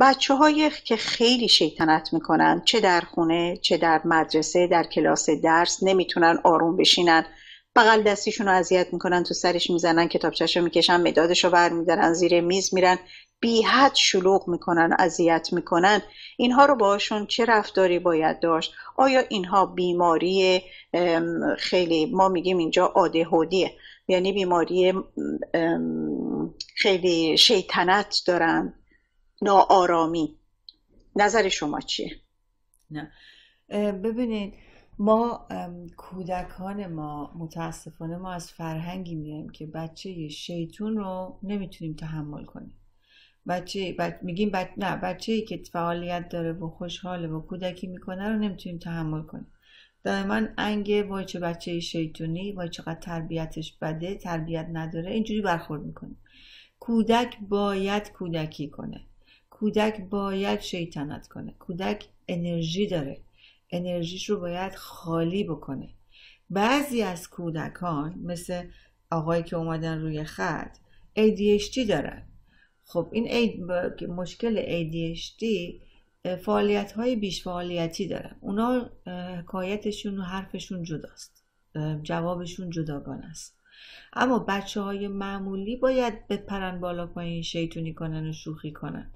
بچه های که خیلی شیطنت می‌کنن چه در خونه چه در مدرسه در کلاس درس نمی‌تونن آروم بشینن. بغل دستیشون رو اذیت می‌کنن تو سرش می‌زنن کتابچهش رو می‌کشن مدادش رو برمیدارن زیر میز میرن. بی حد شلوغ می‌کنن اذیت می‌کنن. اینها رو باشون چه رفتاری باید داشت؟ آیا اینها بیماری خیلی ما میگیم اینجا آدهودیه. یعنی بیماری خیلی شیطنت دارن. ناآرامی. نظر شما چیه؟ نه. ببینید ما کودکان ما متاسفانه ما از فرهنگی میایم که بچه شیطون رو نمی‌تونیم تحمل کنیم. بچه میگیم نه بچه ای که فعالیت داره و خوشحاله و کودکی می‌کنه رو نمی‌تونیم تحمل کنیم. دائما انگه وای چه بچه شیطونی وای چقدر تربیتش بده تربیت نداره اینجوری برخورد می‌کنه کودک باید کودکی کنه. کودک باید شیطنت کنه. کودک انرژی داره. انرژیش رو باید خالی بکنه. بعضی از کودکان مثل آقایی که اومدن روی خط ADHD دارن. خب این مشکل ADHD فعالیت های بیش فعالیتی دارن. اونا حکایتشون و حرفشون جداست. جوابشون جداگان است. اما بچه های معمولی باید بپرن بالا پایین شیطونی کنن و شوخی کنن.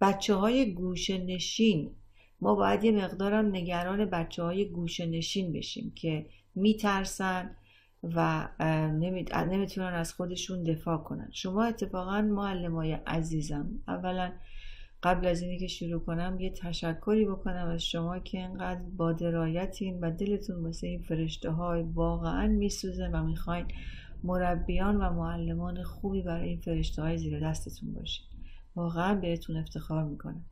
بچه های گوشه نشین ما باید یه مقدارم نگران بچه های گوشه نشین بشیم که میترسن و نمی‌تونن از خودشون دفاع کنن. شما اتفاقا معلم های عزیزم اولا قبل از اینی که شروع کنم یه تشکری بکنم از شما که اینقدر با درایتین و دلتون واسه این فرشته های واقعا میسوزه و می‌خواین مربیان و معلمان خوبی برای این فرشته های زیر دستتون باشین واقعا بهتون افتخار می‌کنم.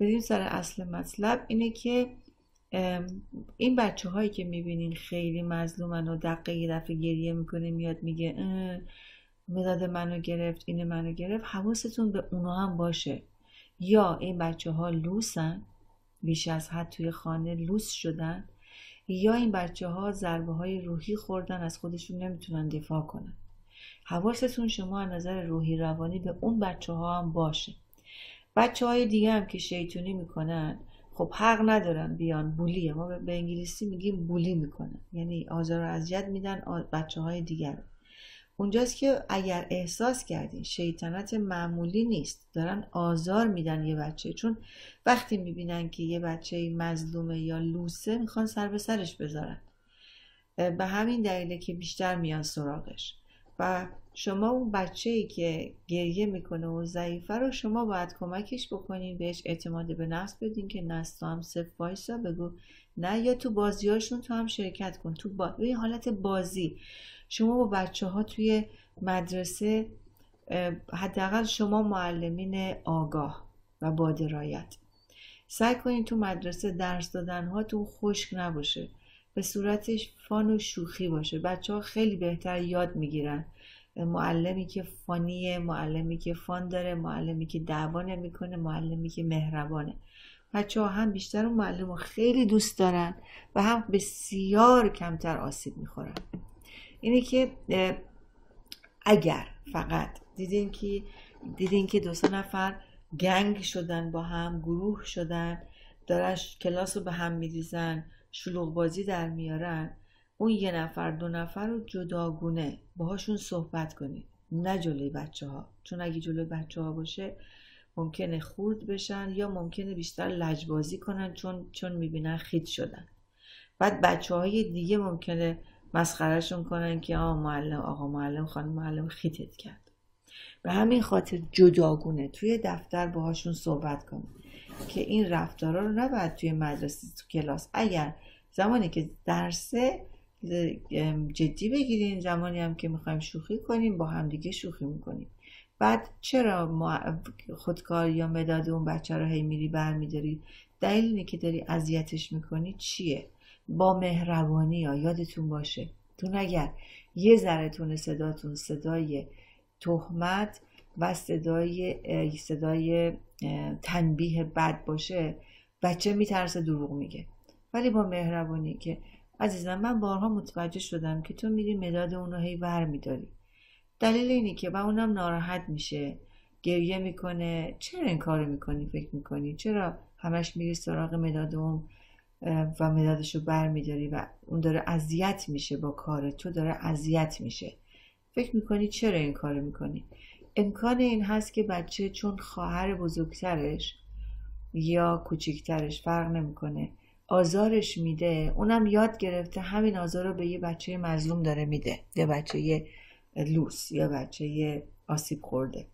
بریم سر اصل مطلب. اینه که این بچه هایی که می‌بینین خیلی مظلومن و دقیقه یه دفعه گریه می‌کنه میاد میگه مداد منو گرفت این منو گرفت. حواستون به اونا هم باشه. یا این بچه ها لوسن بیش از حد توی خانه لوس شدن یا این بچه ها ضربه های روحی خوردن از خودشون نمی‌تونن دفاع کنن. حواستون شما از نظر روحی روانی به اون بچه ها هم باشه. بچه های دیگه هم که شیطونی می‌کنن خب حق ندارن بیان بولیه. ما به انگلیسی میگیم بولی می‌کنن. یعنی آزار و اذیت میدن بچه های دیگر اونجاست که اگر احساس کردین شیطنت معمولی نیست دارن آزار میدن یه بچه. چون وقتی می‌بینن که یه بچه مظلومه یا لوسه می‌خوان سر به سرش بذارن. به همین دلیله که بیشتر میان سراغش. و شما اون بچه ای که گریه می‌کنه و ضعیفه رو شما باید کمکش بکنین بهش اعتماد به نفس بدین که نستو هم صف وایسا بگو نه یا تو بازیاشون تو هم شرکت کن. تو با... حالت بازی. شما با بچه ها توی مدرسه حداقل شما معلمین آگاه و با درایت. سعی کنین تو مدرسه درس دادن ها تو خشک نباشه. به صورتش فان و شوخی باشه. بچه ها خیلی بهتر یاد می‌گیرن. معلمی که فانیه معلمی که فان داره معلمی که دعوا نمی‌کنه معلمی که مهربانه. بچه ها هم بیشتر اون معلم رو خیلی دوست دارن و هم بسیار کمتر آسیب می‌خورن. اینه که اگر فقط دیدین که دیدین که دو سه نفر گنگ شدن با هم گروه شدن دارن کلاس رو به هم میریزن شلوغ بازی در میارن اون یه نفر دو نفر رو جداگونه باهاشون صحبت کنید نه جلوی بچه ها چون اگه جلوی بچه ها باشه ممکنه خورد بشن یا ممکنه بیشتر لجبازی کنن چون چون می‌بینن خیت شدن. بعد بچه های دیگه ممکنه مسخرهشون کنن که آقا معلم آقا معلم خانم معلم خیتت کرد. به همین خاطر جداگونه توی دفتر باهاشون صحبت کنید که این رفتارا رو نباید توی مدرسه تو کلاس اگر زمانی که درسه جدی بگیرین. زمانی هم که می‌خوایم شوخی کنیم با همدیگه شوخی می‌کنیم. بعد چرا ما خودکار یا مداد اون بچه رو هی میری برمیداری؟ دلیل اینه که داری اذیتش می‌کنی چیه؟ با مهربانی یا یادتون باشه. تون اگر یه ذره تون صداتون صدای تهمت و صدای صدای تنبیه بد باشه بچه میترسه دروغ میگه. ولی با مهربانی که عزیزم من بارها متوجه شدم که تو میری مداد اونو هی ور میداری دلیل اینی که و اونم ناراحت میشه گریه می‌کنه. چرا این کارو می‌کنی؟ فکر می‌کنی؟ چرا همش میری سراغ مداد اون و مدادش رو بر میداری و اون داره اذیت میشه با کار تو؟ داره اذیت میشه. فکر می‌کنی چرا این کارو می‌کنی؟ امکان این هست که بچه چون خواهر بزرگترش یا کوچیکترش فرق نمی‌کنه. آزارش میده. اونم یاد گرفته همین آزار رو به یه بچه مظلوم داره میده. یه بچه لوس یا بچه آسیب خورده.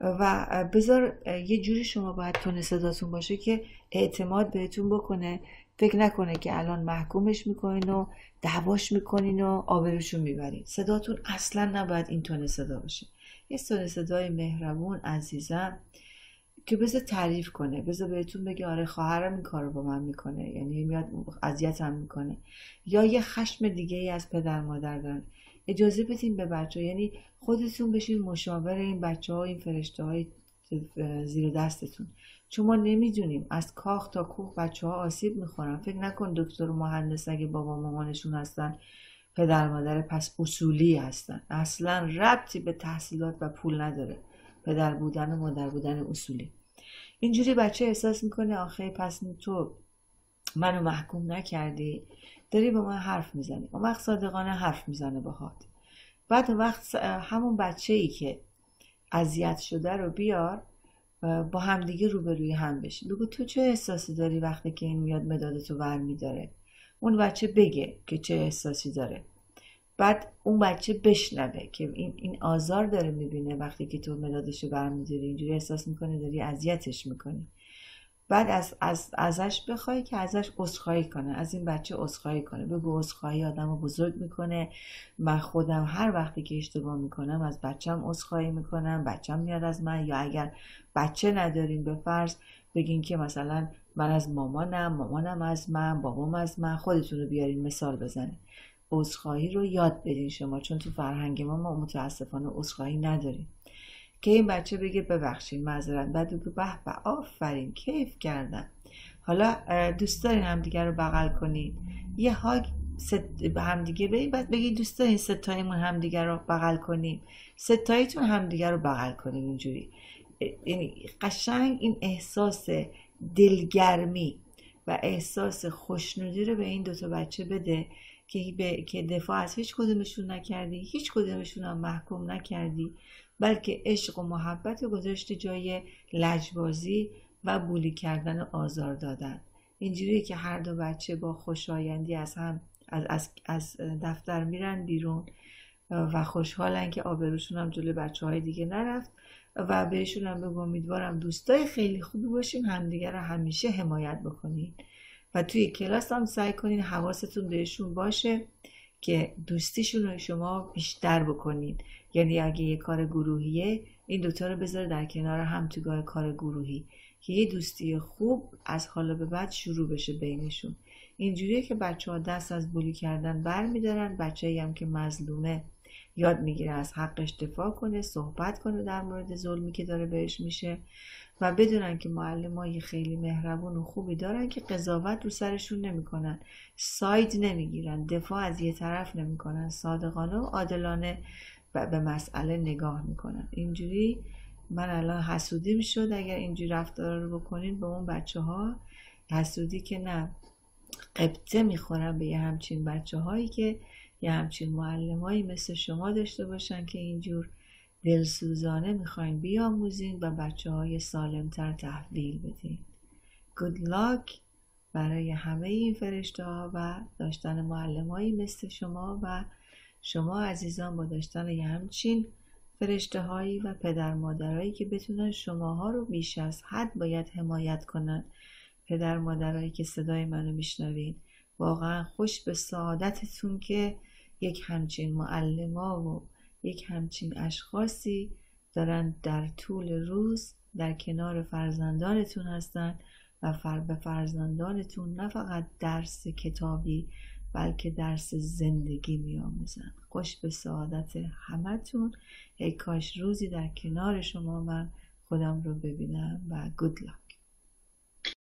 و بذار یه جوری شما باید تون صداتون باشه که اعتماد بهتون بکنه. فکر نکنه که الان محکومش می‌کنین و دعواش می‌کنین و آبروشون می‌برین. صداتون اصلا نباید این تون صدا باشه. یه تون صدای مهربون عزیزم. که بذار تعریف کنه. بذار بهتون بگه آره خواهرم این کارو با من می‌کنه. یعنی میاد اذیتم می‌کنه. یا یه خشم دیگه ای از پدر مادر دارن. اجازه بدین به بچه یعنی خودتون بشین مشاور این بچه ها این فرشته های زیر دستتون. چون ما نمی‌دونیم از کاخ تا کوه بچه ها آسیب می‌خورن. فکر نکن دکتر و مهندس اگه بابا مامانشون هستن پدر مادر پس اصولی هستن. اصلا ربطی به تحصیلات و پول نداره. پدر بودن و مادر بودن اصولی. اینجوری بچه احساس می‌کنه آخه پس تو منو محکوم نکردی داری با من حرف می‌زنی. و وقت صادقانه حرف می‌زنه باهات. بعد وقت همون بچه ای که اذیت شده رو بیار با همدیگه روبروی هم بشین بگو تو چه احساسی داری وقتی که این میاد مدادتو ور میداره اون بچه بگه که چه احساسی داره. بعد اون بچه بشنوه که این, این آزار داره می‌بینه وقتی که تو مدادشو برمیداری اینجوری احساس می‌کنه داری اذیتش می‌کنی. بعد از, از ازش بخوای که ازش عذرخواهی کنه از این بچه عذرخواهی کنه. بگو عذرخواهی آدم رو بزرگ می‌کنه. من خودم هر وقتی که اشتباه می‌کنم از بچم عذرخواهی می‌کنم بچم میاد از من. یا اگر بچه نداریم به فرض بگین که مثلا من از مامانم مامانم از من بابام از من خودتون رو بیارین مثال بزنه عذرخواهی رو یاد بدین شما چون تو فرهنگ ما ما متاسفانه عذرخواهی نداریم. که این بچه بگه ببخشید معذرت بعد بگه به به آفرین کیف کردم حالا دوست دارین همدیگه رو بغل کنید یه هاگ به همدیگه بریم بعد بگید دوست دارین ستاییمون همدیگه رو بغل کنیم ستاییتون همدیگه رو بغل کنیم اینجوری. یعنی قشنگ این احساس دلگرمی و احساس خوشنودی رو به این دوتا بچه بده که, که دفاع از هیچ کدومشون نکردی هیچ کدومشون هم محکوم نکردی بلکه عشق و محبت گذاشته جای لجبازی و بولی کردن و آزار دادن. اینجوری که هر دو بچه با خوشایندی از هم از, از, از دفتر میرن بیرون و خوشحالن که آبروشون هم جلوی بچه های دیگه نرفت و بهشون هم بگو امیدوارم دوستای خیلی خوبی باشین همدیگه رو همیشه حمایت بکنین. و توی کلاس هم سعی کنین حواستون بهشون باشه که دوستیشون رو شما بیشتر بکنین. یعنی اگه یه کار گروهیه این دوتا رو بذاره در کنار هم تو کار گروهی که یه دوستی خوب از حالا به بعد شروع بشه بینشون. اینجوریه که بچه ها دست از بولی کردن بر میدارن بچه هم که مظلومه یاد می‌گیره از حقش دفاع کنه صحبت کنه در مورد ظلمی که داره بهش میشه. و بدونن که معلم خیلی مهربون و خوبی دارن که قضاوت رو سرشون نمی‌کنن. ساید نمی‌گیرن. دفاع از یه طرف نمی‌کنن. صادقانه و عادلانه به مسئله نگاه می‌کنن. اینجوری من الان حسودیم شد اگر اینجوری رفتار رو بکنین به اون بچه ها حسودی که نه قبطه می‌خورن به یه همچین بچه هایی که یه همچین معلم مثل شما داشته باشن که اینجور دلسوزانه می‌خواین بیاموزین و بچه های سالمتر تحویل بدین. Good luck برای همه این فرشته ها و داشتن معلم مثل شما و شما عزیزان با داشتن یه همچین فرشته هایی و پدر مادرهایی که بتونن شماها رو بیش از حد باید حمایت کنن. پدر مادرهایی که صدای منو میشنوین. واقعا خوش به سعادتتون که یک همچین معلما و یک همچین اشخاصی دارن در طول روز در کنار فرزندانتون هستن و فر به فرزندانتون نه فقط درس کتابی بلکه درس زندگی میآموزن. خوش به سعادت همتون. ای کاش روزی در کنار شما من خودم رو ببینم و گود